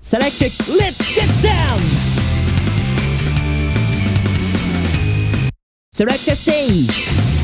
Selected, let's get down! Select the stage!